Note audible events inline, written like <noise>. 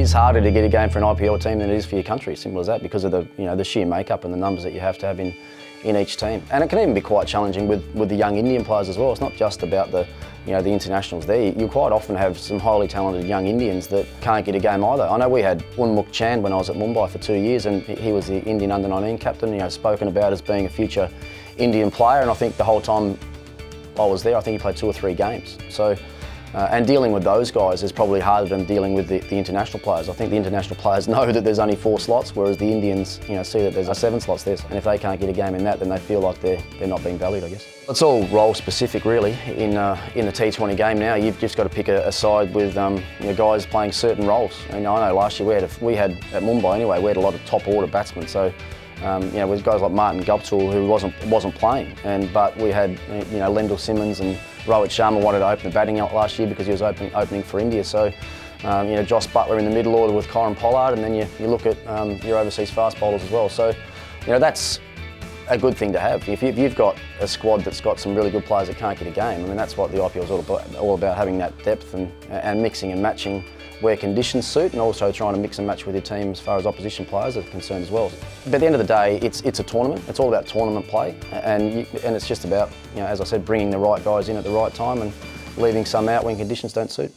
is harder to get a game for an IPL team than it is for your country, simple as that, because of the, you know, the sheer makeup and the numbers that you have to have in, in each team. And it can even be quite challenging with, with the young Indian players as well. It's not just about the, you know, the internationals there. You quite often have some highly talented young Indians that can't get a game either. I know we had Unmukt Chand when I was at Mumbai for two years and he was the Indian under-19 captain, you know, spoken about as being a future Indian player and I think the whole time I was there, I think he played two or three games. So uh, and dealing with those guys is probably harder than dealing with the, the, international players. I think the international players <laughs> know that there's only four slots, whereas the Indians, you know, see that there's a seven slots there. And if they can't get a game in that, then they feel like they're, they're not being valued, I guess. It's all role specific, really. In, uh, in the T20 game now, you've just got to pick a, a side with um, you know, guys playing certain roles. I know last year we had, a, we had, at Mumbai anyway, we had a lot of top order batsmen. So um, you know, with guys like Martin Guptill who wasn't wasn't playing, and but we had you know Lendl Simmons and Rohit Sharma wanted to open the batting out last year because he was open, opening for India. So um, you know Jos Buttler in the middle order with Kieron Pollard, and then you, you look at um, your overseas fast bowlers as well. So you know that's a good thing to have. If you've got a squad that's got some really good players that can't get a game, I mean that's what the IPL is all about, all about having that depth and, and mixing and matching where conditions suit and also trying to mix and match with your team as far as opposition players are concerned as well. But at the end of the day, it's, it's a tournament. It's all about tournament play and, you, and it's just about, you know, as I said, bringing the right guys in at the right time and leaving some out when conditions don't suit.